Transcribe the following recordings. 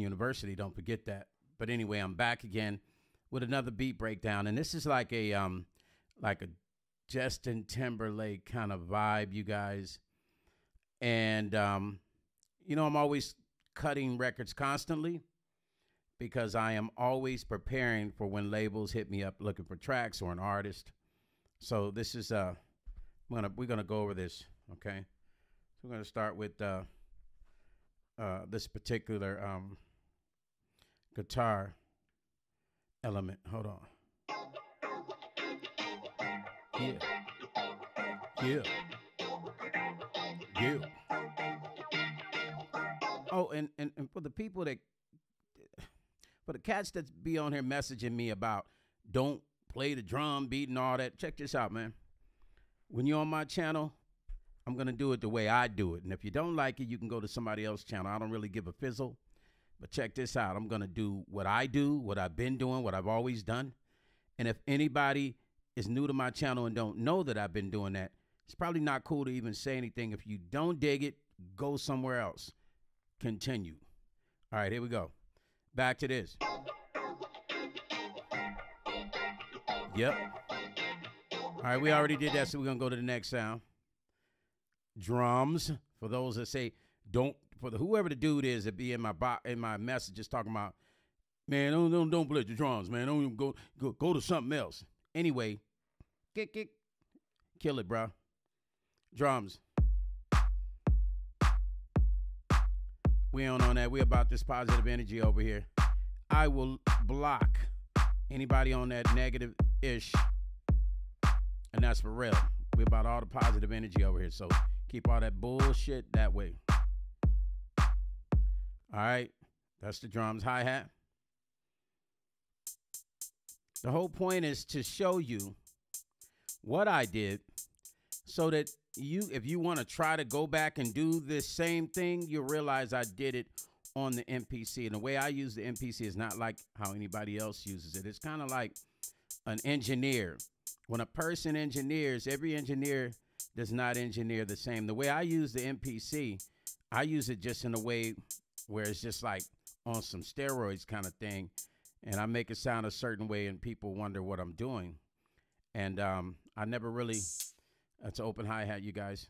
University. Don't forget that. But anyway, I'm back again with another beat breakdown, and this is like a um, like a Justin Timberlake kind of vibe, you guys. And um, you know, I'm always cutting records constantly because I am always preparing for when labels hit me up looking for tracks or an artist. So this is uh, I'm gonna we're gonna go over this, okay? So we're gonna start with uh, uh, this particular um, guitar element. Hold on. Yeah. Yeah. Yeah. Oh, and, and, and for the people that, for the cats that be on here messaging me about don't play the drum beat and all that, check this out, man. When you're on my channel, I'm going to do it the way I do it. And if you don't like it, you can go to somebody else's channel. I don't really give a fizzle. But check this out. I'm going to do what I do, what I've been doing, what I've always done. And if anybody is new to my channel and don't know that I've been doing that, it's probably not cool to even say anything. If you don't dig it, go somewhere else. Continue. All right, here we go. Back to this. Yep. All right, we already did that, so we're going to go to the next sound. Drums. For those that say, don't for the whoever the dude is that be in my bo- in my messages talking about, man, don't don't don't play the drums, man. Don't even go go go to something else. Anyway, kick kick, kill it, bro. Drums. We don't on that. We about this positive energy over here. I will block anybody on that negative ish, and that's for real. We about all the positive energy over here. So keep all that bullshit that way. All right, that's the drums hi hat. The whole point is to show you what I did so that you, if you want to try to go back and do this same thing, you realize I did it on the MPC. And the way I use the MPC is not like how anybody else uses it. It's kind of like an engineer. When a person engineers, every engineer does not engineer the same. The way I use the MPC, I use it just in a way where it's just like on some steroids kind of thing. And I make it sound a certain way and people wonder what I'm doing. And um, I never really, that's an open hi hat, you guys.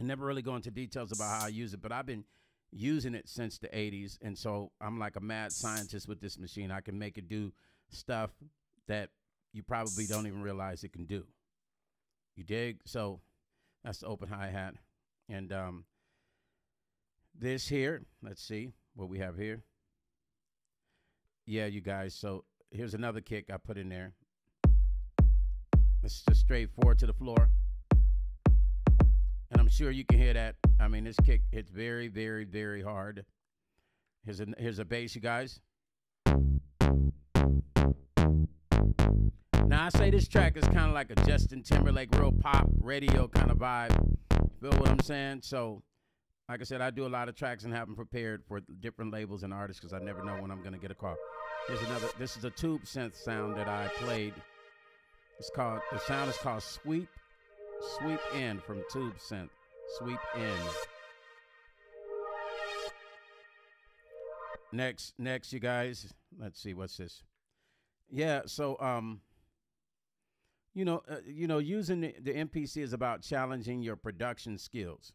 I never really go into details about how I use it, but I've been using it since the 80s. And so I'm like a mad scientist with this machine. I can make it do stuff that you probably don't even realize it can do. You dig? So that's the open hi hat. And um, this here, let's see what we have here. Yeah, you guys. So here's another kick I put in there. It's just straight forward to the floor. And I'm sure you can hear that. I mean, this kick hits very, very, very hard. Here's a here's a bass, you guys. Now I say this track is kind of like a Justin Timberlake real pop radio kind of vibe. You Feel what I'm saying? So like I said, I do a lot of tracks and have them prepared for different labels and artists because I never know when I'm gonna get a call. Here's another. This is a tube synth sound that I played. It's called. The sound is called Sweep, Sweep In from Tube Synth. Sweep In. Next, next, you guys. Let's see what's this. Yeah. So, um, you know, uh, you know, using the, the MPC is about challenging your production skills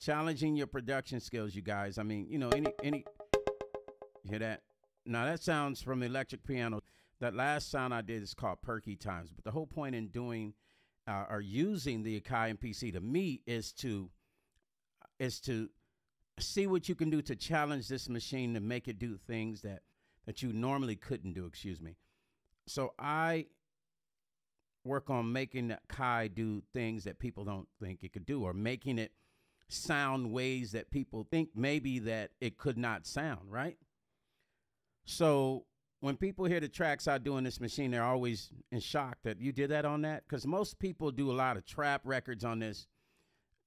challenging your production skills, you guys. I mean, you know, any any hear that? Now that sounds from the electric piano. That last sound I did is called Perky Times. But the whole point in doing uh, or using the Akai MPC to me is to is to see what you can do to challenge this machine to make it do things that that you normally couldn't do. Excuse me. So I work on making Akai do things that people don't think it could do, or making it sound ways that people think maybe that it could not sound, right? So when people hear the tracks I do in this machine, they're always in shock that you did that on that. Because most people do a lot of trap records on this.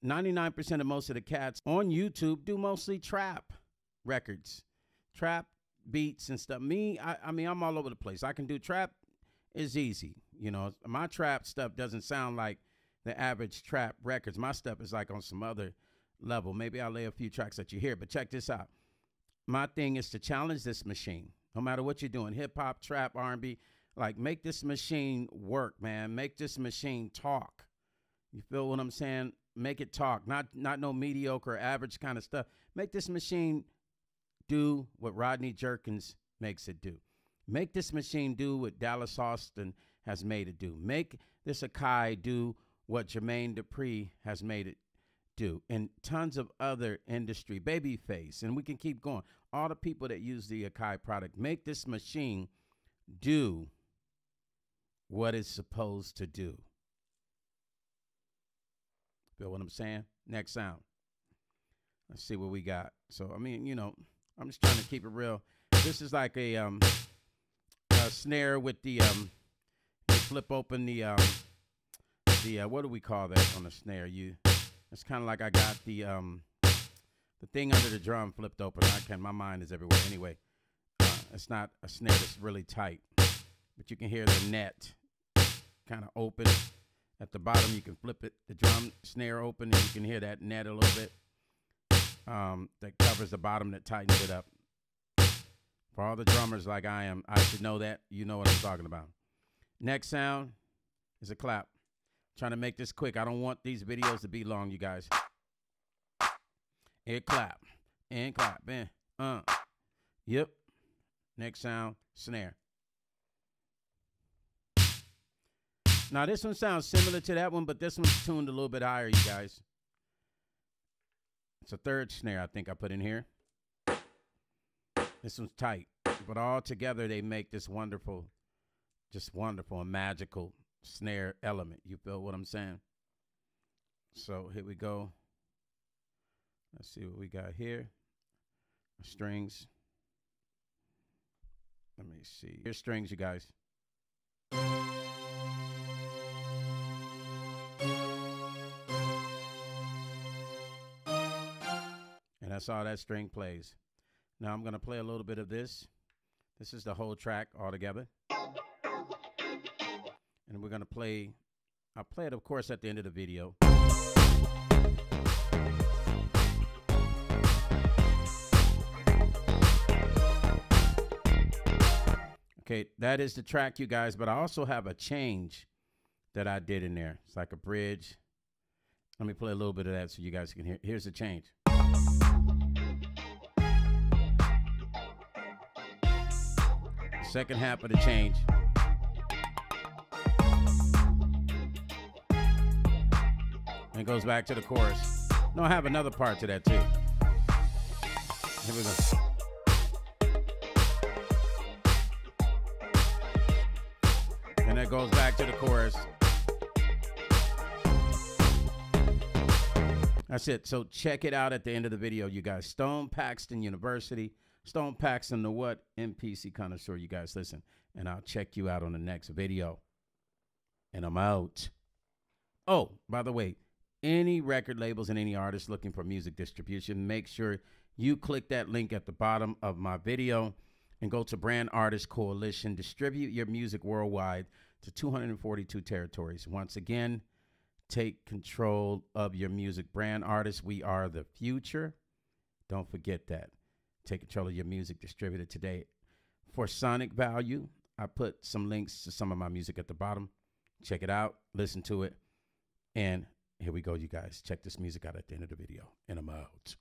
99% of most of the cats on YouTube do mostly trap records, trap beats and stuff. Me, I, I mean, I'm all over the place. I can do trap is easy. You know, my trap stuff doesn't sound like the average trap records. My stuff is like on some other level. Maybe I'll lay a few tracks that you hear, but check this out. my thing is to challenge this machine. No matter what you're doing, hip hop, trap, R&B, like make this machine work, man. Make this machine talk. You feel what I'm saying? Make it talk, not not no mediocre, average kind of stuff. Make this machine do what Rodney Jerkins makes it do. Make this machine do what Dallas Austin has made it do. Make this Akai do what Jermaine Dupri has made it do, and tons of other industry, Babyface, and we can keep going. All the people that use the Akai product make this machine do what it's supposed to do. Feel what I'm saying? Next sound. Let's see what we got. So I mean, you know, I'm just trying to keep it real. This is like a um a snare with the um flip open the um the uh, what do we call that on the snare? You it's kind of like I got the um the thing under the drum flipped open. I can my mind is everywhere. Anyway, uh, it's not a snare that's really tight, but you can hear the net kind of open. At the bottom, you can flip it, the drum snare open, and you can hear that net a little bit. Um, that covers the bottom, that tightens it up. For all the drummers like I am, I should know that. You know what I'm talking about. Next sound is a clap. Trying to make this quick. I don't want these videos to be long, you guys. And clap. And clap. And uh. Yep. Next sound, snare. Now this one sounds similar to that one, but this one's tuned a little bit higher, you guys. It's a third snare I think I put in here. This one's tight, but all together they make this wonderful, just wonderful and magical snare element. You feel what I'm saying? So here we go. Let's see what we got here. Strings. Let me see. Here's strings, you guys. And that's all that string plays. Now I'm going to play a little bit of this. This is the whole track all together. And we're going to play, I'll play it, of course, at the end of the video. Okay, that is the track, you guys, but I also have a change that I did in there. It's like a bridge. Let me play a little bit of that so you guys can hear. Here's the change. second half of the change. It goes back to the chorus. No, I have another part to that too. Here we go. And it goes back to the chorus. That's it. So check it out at the end of the video, you guys. Stone Paxton University. Stone Paxton, the what? MPC connoisseur. You guys listen, and I'll check you out on the next video. And I'm out. Oh, by the way, any record labels and any artists looking for music distribution, make sure you click that link at the bottom of my video and go to Brand Artist Coalition. Distribute your music worldwide to 242 territories. Once again, take control of your music. Brand artists, we are the future. Don't forget that. Take control of your music distributed today. For Sonic Value, I put some links to some of my music at the bottom. Check it out, listen to it. And here we go, you guys. Check this music out at the end of the video. And I'm out.